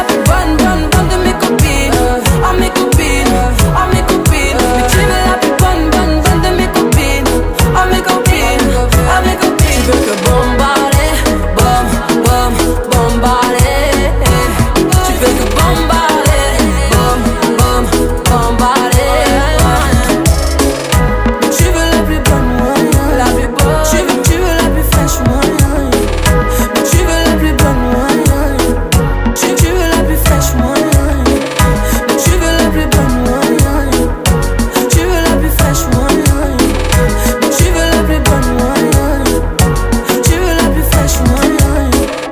up, run, run.